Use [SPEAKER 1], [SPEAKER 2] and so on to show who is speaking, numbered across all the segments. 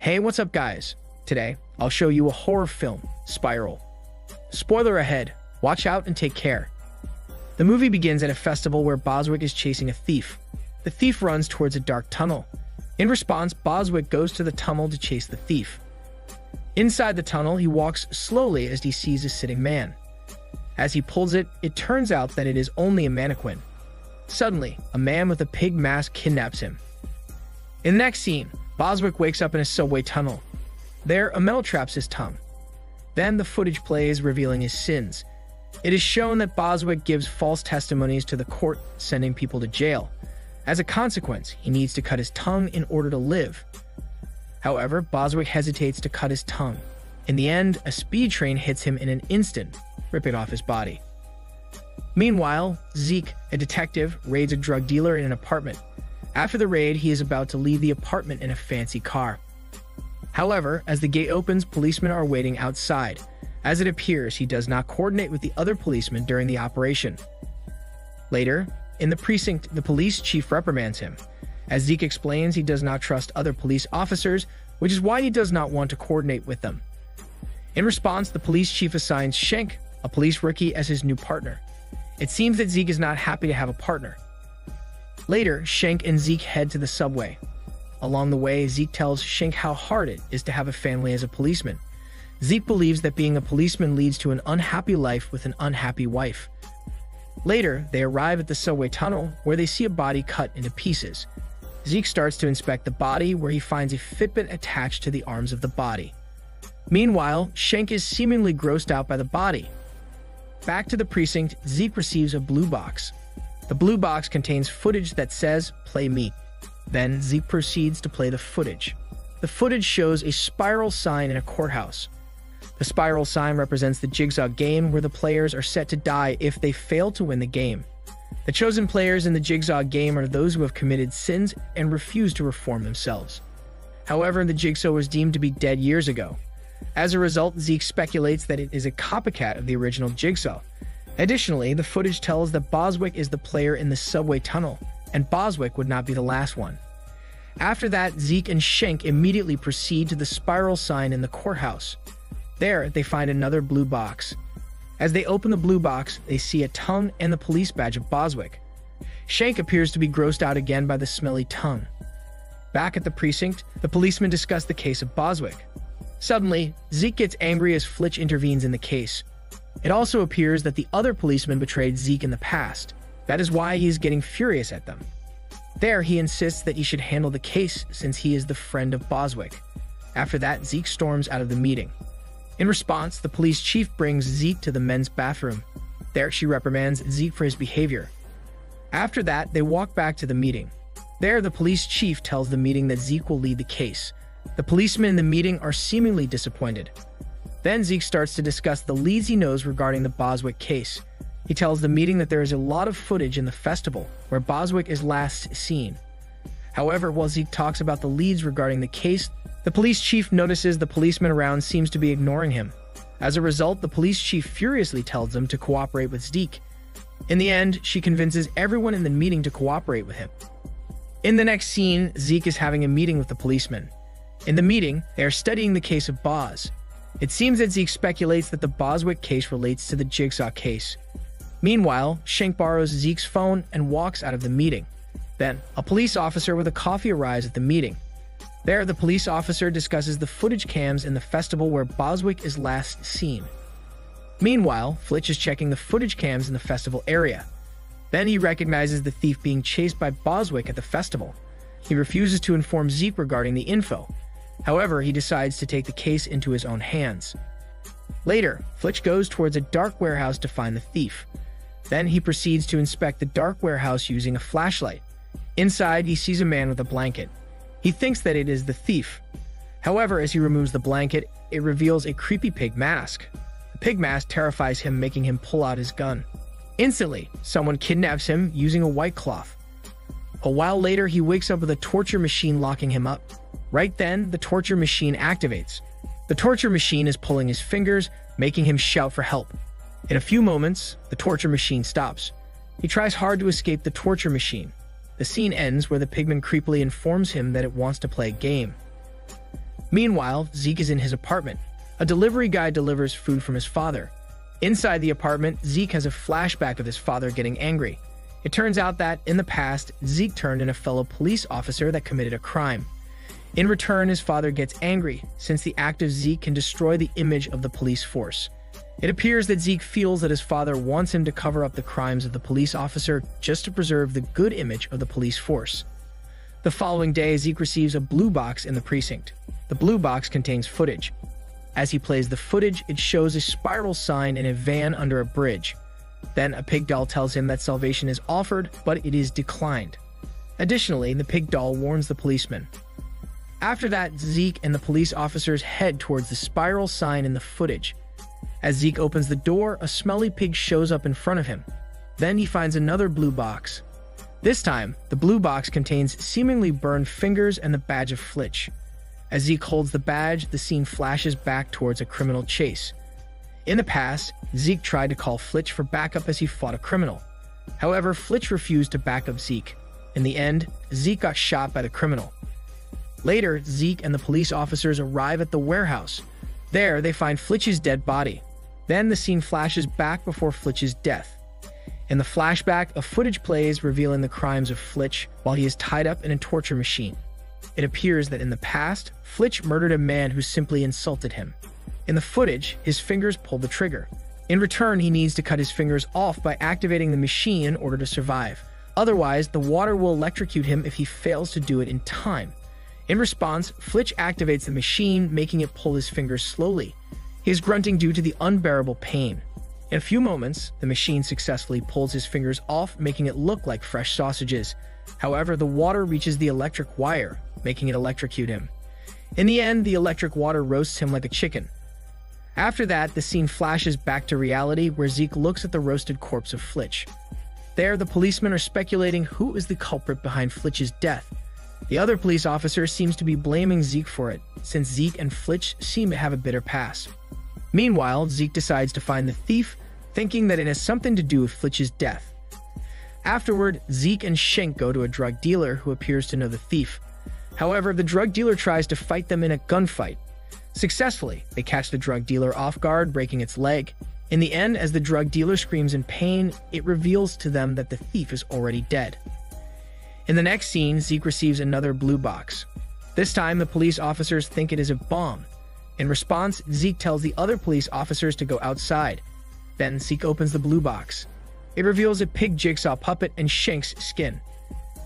[SPEAKER 1] Hey, what's up, guys? Today, I'll show you a horror film, Spiral. Spoiler ahead, watch out and take care. The movie begins at a festival where Bozwick is chasing a thief. The thief runs towards a dark tunnel. In response, Bozwick goes to the tunnel to chase the thief. Inside the tunnel, he walks slowly as he sees a sitting man. As he pulls it, it turns out that it is only a mannequin. Suddenly, a man with a pig mask kidnaps him. In the next scene, Bozwick wakes up in a subway tunnel. There, a metal traps his tongue. Then the footage plays, revealing his sins. It is shown that Bozwick gives false testimonies to the court, sending people to jail. As a consequence, he needs to cut his tongue in order to live. However, Bozwick hesitates to cut his tongue. In the end, a speed train hits him in an instant, ripping off his body. Meanwhile, Zeke, a detective, raids a drug dealer in an apartment. After the raid, he is about to leave the apartment in a fancy car. However, as the gate opens, policemen are waiting outside. As it appears, he does not coordinate with the other policemen during the operation. Later, in the precinct, the police chief reprimands him. As Zeke explains, he does not trust other police officers, which is why he does not want to coordinate with them. In response, the police chief assigns Schenk, a police rookie, as his new partner. It seems that Zeke is not happy to have a partner. Later, Shank and Zeke head to the subway. Along the way, Zeke tells Shank how hard it is to have a family as a policeman. Zeke believes that being a policeman leads to an unhappy life with an unhappy wife. Later, they arrive at the subway tunnel where they see a body cut into pieces. Zeke starts to inspect the body where he finds a Fitbit attached to the arms of the body. Meanwhile, Shank is seemingly grossed out by the body. Back to the precinct, Zeke receives a blue box. The blue box contains footage that says, Play me. Then Zeke proceeds to play the footage. The footage shows a spiral sign in a courthouse. The spiral sign represents the jigsaw game where the players are set to die if they fail to win the game. The chosen players in the jigsaw game are those who have committed sins and refuse to reform themselves. However, the jigsaw was deemed to be dead years ago. As a result, Zeke speculates that it is a copycat of the original jigsaw. Additionally, the footage tells that Bozwick is the player in the subway tunnel, and Bozwick would not be the last one. After that, Zeke and Shank immediately proceed to the spiral sign in the courthouse. There, they find another blue box. As they open the blue box, they see a tongue and the police badge of Bozwick. Shank appears to be grossed out again by the smelly tongue. Back at the precinct, the policemen discuss the case of Bozwick. Suddenly, Zeke gets angry as Flitch intervenes in the case. It also appears that the other policeman betrayed Zeke in the past. That is why he is getting furious at them. There, he insists that he should handle the case since he is the friend of Bozwick. After that, Zeke storms out of the meeting. In response, the police chief brings Zeke to the men's bathroom. There, she reprimands Zeke for his behavior. After that, they walk back to the meeting. There, the police chief tells the meeting that Zeke will lead the case. The policemen in the meeting are seemingly disappointed. Then Zeke starts to discuss the leads he knows regarding the Bozwick case. He tells the meeting that there is a lot of footage in the festival where Bozwick is last seen. However, while Zeke talks about the leads regarding the case, the police chief notices the policeman around seems to be ignoring him. As a result, the police chief furiously tells them to cooperate with Zeke. In the end, she convinces everyone in the meeting to cooperate with him. In the next scene, Zeke is having a meeting with the policeman. In the meeting, they are studying the case of Boz. It seems that Zeke speculates that the Bozwick case relates to the Jigsaw case. Meanwhile, Shank borrows Zeke's phone and walks out of the meeting. Then, a police officer with a coffee arrives at the meeting. There, the police officer discusses the footage cams in the festival where Bozwick is last seen. Meanwhile, Flitch is checking the footage cams in the festival area. Then he recognizes the thief being chased by Bozwick at the festival. He refuses to inform Zeke regarding the info. However, he decides to take the case into his own hands. Later, Flitch goes towards a dark warehouse to find the thief. Then he proceeds to inspect the dark warehouse using a flashlight. Inside, he sees a man with a blanket. He thinks that it is the thief. However, as he removes the blanket, it reveals a creepy pig mask. The pig mask terrifies him, making him pull out his gun. Instantly, someone kidnaps him using a white cloth. A while later, he wakes up with a torture machine locking him up. Right then, the torture machine activates. The torture machine is pulling his fingers, making him shout for help. In a few moments, the torture machine stops. He tries hard to escape the torture machine. The scene ends where the pigman creepily informs him that it wants to play a game. Meanwhile, Zeke is in his apartment. A delivery guy delivers food from his father. Inside the apartment, Zeke has a flashback of his father getting angry. It turns out that, in the past, Zeke turned in a fellow police officer that committed a crime. In return, his father gets angry, since the act of Zeke can destroy the image of the police force. It appears that Zeke feels that his father wants him to cover up the crimes of the police officer just to preserve the good image of the police force. The following day, Zeke receives a blue box in the precinct. The blue box contains footage. As he plays the footage, it shows a spiral sign in a van under a bridge. Then a pig doll tells him that salvation is offered, but it is declined. Additionally, the pig doll warns the policeman. After that, Zeke and the police officers head towards the spiral sign in the footage. As Zeke opens the door, a smelly pig shows up in front of him. Then he finds another blue box. This time, the blue box contains seemingly burned fingers and the badge of Flitch. As Zeke holds the badge, the scene flashes back towards a criminal chase. In the past, Zeke tried to call Flitch for backup as he fought a criminal. However, Flitch refused to back up Zeke. In the end, Zeke got shot by the criminal. Later, Zeke and the police officers arrive at the warehouse. There, they find Flitch's dead body. Then the scene flashes back before Flitch's death. In the flashback, a footage plays revealing the crimes of Flitch while he is tied up in a torture machine. It appears that in the past, Flitch murdered a man who simply insulted him. In the footage, his fingers pull the trigger. In return, he needs to cut his fingers off by activating the machine in order to survive. Otherwise, the water will electrocute him if he fails to do it in time. In response, Flitch activates the machine, making it pull his fingers slowly. He is grunting due to the unbearable pain. In a few moments, the machine successfully pulls his fingers off, making it look like fresh sausages. However, the water reaches the electric wire, making it electrocute him. In the end, the electric water roasts him like a chicken. After that, the scene flashes back to reality where Zeke looks at the roasted corpse of Flitch. There, the policemen are speculating who is the culprit behind Flitch's death. The other police officer seems to be blaming Zeke for it, since Zeke and Flitch seem to have a bitter past. Meanwhile, Zeke decides to find the thief, thinking that it has something to do with Flitch's death. Afterward, Zeke and Shank go to a drug dealer who appears to know the thief. However, the drug dealer tries to fight them in a gunfight. Successfully, they catch the drug dealer off guard, breaking its leg. In the end, as the drug dealer screams in pain, it reveals to them that the thief is already dead. In the next scene, Zeke receives another blue box. This time, the police officers think it is a bomb, in response, Zeke tells the other police officers to go outside. Then Zeke opens the blue box. It reveals a pig jigsaw puppet and Shank's skin.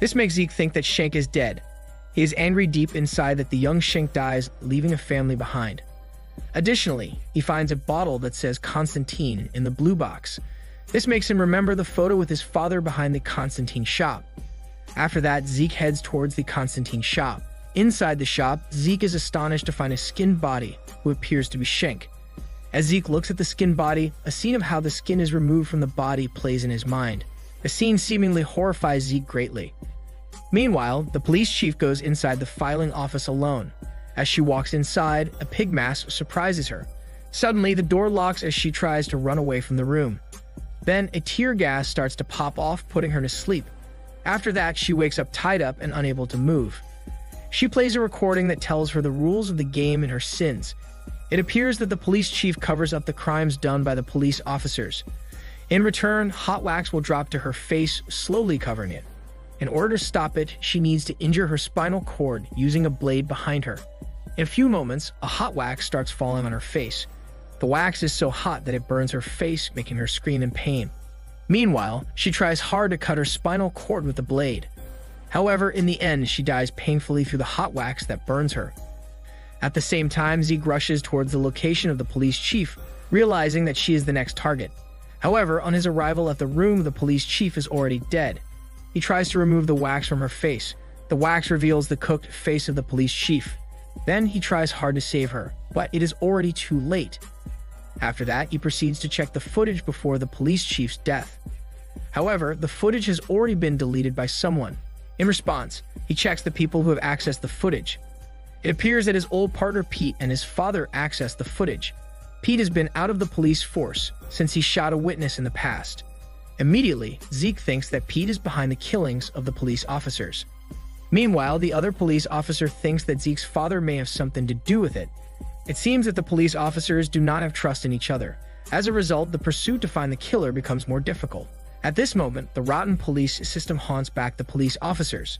[SPEAKER 1] This makes Zeke think that Shank is dead. He is angry deep inside that the young Shank dies, leaving a family behind. Additionally, he finds a bottle that says Constantine in the blue box. This makes him remember the photo with his father behind the Constantine shop. After that, Zeke heads towards the Constantine shop. Inside the shop, Zeke is astonished to find a skinned body who appears to be Shank. As Zeke looks at the skinned body, a scene of how the skin is removed from the body plays in his mind. The scene seemingly horrifies Zeke greatly. Meanwhile, the police chief goes inside the filing office alone. As she walks inside, a pig mask surprises her. Suddenly, the door locks as she tries to run away from the room. Then, a tear gas starts to pop off, putting her to sleep. After that, she wakes up tied up and unable to move. She plays a recording that tells her the rules of the game and her sins. It appears that the police chief covers up the crimes done by the police officers. In return, hot wax will drop to her face, slowly covering it. In order to stop it, she needs to injure her spinal cord using a blade behind her. In a few moments, a hot wax starts falling on her face. The wax is so hot that it burns her face, making her scream in pain. Meanwhile, she tries hard to cut her spinal cord with the blade. However, in the end, she dies painfully through the hot wax that burns her. At the same time, Zeke rushes towards the location of the police chief, realizing that she is the next target. However, on his arrival at the room, the police chief is already dead. He tries to remove the wax from her face. The wax reveals the cooked face of the police chief. Then he tries hard to save her, but it is already too late. After that, he proceeds to check the footage before the police chief's death. However, the footage has already been deleted by someone, in response, he checks the people who have accessed the footage. It appears that his old partner Pete and his father accessed the footage. Pete has been out of the police force since he shot a witness in the past. Immediately, Zeke thinks that Pete is behind the killings of the police officers. Meanwhile, the other police officer thinks that Zeke's father may have something to do with it. It seems that the police officers do not have trust in each other. As a result, the pursuit to find the killer becomes more difficult. At this moment, the rotten police system haunts back the police officers.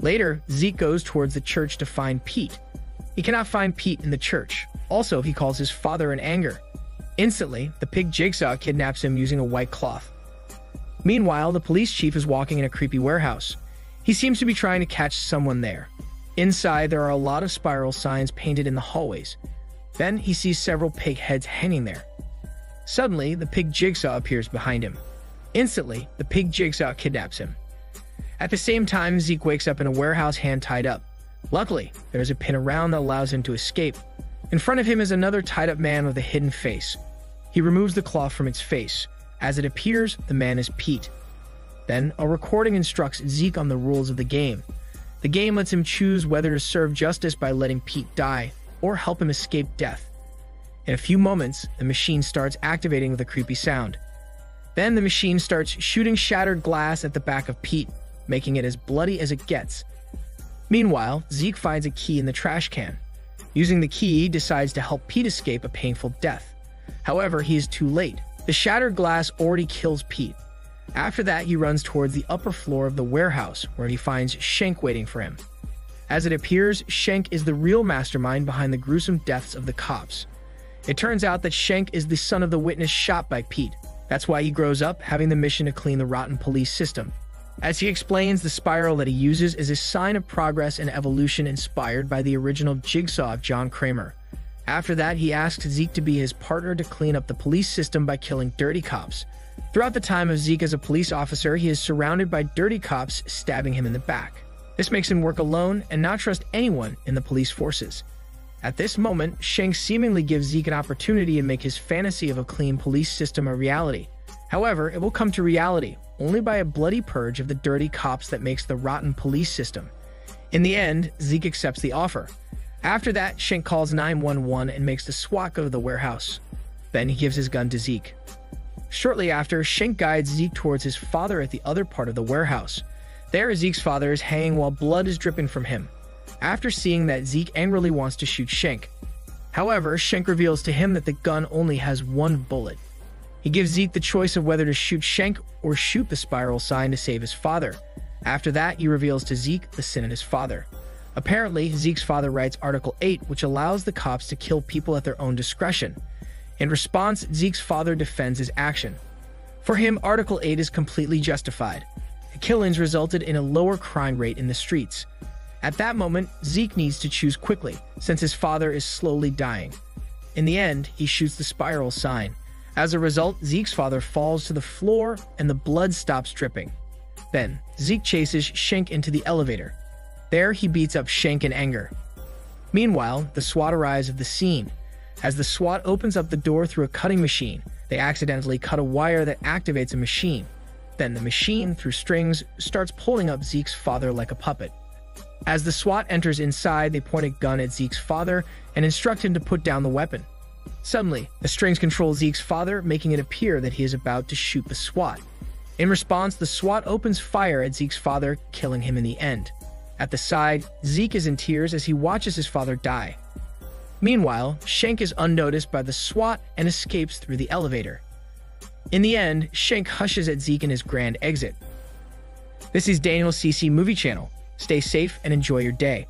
[SPEAKER 1] Later, Zeke goes towards the church to find Pete. He cannot find Pete in the church. Also, he calls his father in anger. Instantly, the pig Jigsaw kidnaps him using a white cloth. Meanwhile, the police chief is walking in a creepy warehouse. He seems to be trying to catch someone there. Inside, there are a lot of spiral signs painted in the hallways. Then he sees several pig heads hanging there. Suddenly, the pig Jigsaw appears behind him. Instantly, the pig Jigsaw kidnaps him. At the same time, Zeke wakes up in a warehouse hand tied up. Luckily, there is a pin around that allows him to escape. In front of him is another tied up man with a hidden face. He removes the cloth from its face. As it appears, the man is Pete. Then, a recording instructs Zeke on the rules of the game. The game lets him choose whether to serve justice by letting Pete die or help him escape death. In a few moments, the machine starts activating with a creepy sound. Then the machine starts shooting shattered glass at the back of Pete, making it as bloody as it gets. Meanwhile, Zeke finds a key in the trash can. Using the key, he decides to help Pete escape a painful death. However, he is too late. The shattered glass already kills Pete. After that, he runs towards the upper floor of the warehouse, where he finds Shank waiting for him. As it appears, Shank is the real mastermind behind the gruesome deaths of the cops. It turns out that Shank is the son of the witness shot by Pete. That's why he grows up having the mission to clean the rotten police system. As he explains, the spiral that he uses is a sign of progress and evolution inspired by the original jigsaw of John Kramer. After that, he asks Zeke to be his partner to clean up the police system by killing dirty cops. Throughout the time of Zeke as a police officer, he is surrounded by dirty cops stabbing him in the back. This makes him work alone and not trust anyone in the police forces. At this moment, Shank seemingly gives Zeke an opportunity to make his fantasy of a clean police system a reality. However, it will come to reality only by a bloody purge of the dirty cops that makes the rotten police system. In the end, Zeke accepts the offer. After that, Shank calls 911 and makes the SWAT go to the warehouse. Then he gives his gun to Zeke. Shortly after, Shank guides Zeke towards his father at the other part of the warehouse. There, Zeke's father is hanging while blood is dripping from him after seeing that Zeke angrily wants to shoot Shank. However, Shank reveals to him that the gun only has one bullet. He gives Zeke the choice of whether to shoot Shank or shoot the spiral sign to save his father. After that, he reveals to Zeke the sin in his father. Apparently, Zeke's father writes Article 8, which allows the cops to kill people at their own discretion. In response, Zeke's father defends his action. For him, Article 8 is completely justified. The killings resulted in a lower crime rate in the streets. At that moment, Zeke needs to choose quickly, since his father is slowly dying. In the end, he shoots the spiral sign. As a result, Zeke's father falls to the floor and the blood stops dripping. Then, Zeke chases Shank into the elevator. There, he beats up Shank in anger. Meanwhile, the SWAT arrives at the scene. As the SWAT opens up the door through a cutting machine, they accidentally cut a wire that activates a machine. Then the machine, through strings, starts pulling up Zeke's father like a puppet. As the SWAT enters inside, they point a gun at Zeke's father and instruct him to put down the weapon. Suddenly, the strings control Zeke's father, making it appear that he is about to shoot the SWAT. In response, the SWAT opens fire at Zeke's father, killing him in the end. At the side, Zeke is in tears as he watches his father die. Meanwhile, Shank is unnoticed by the SWAT and escapes through the elevator. In the end, Shank hushes at Zeke in his grand exit. This is Daniel CC Movie Channel. Stay safe and enjoy your day.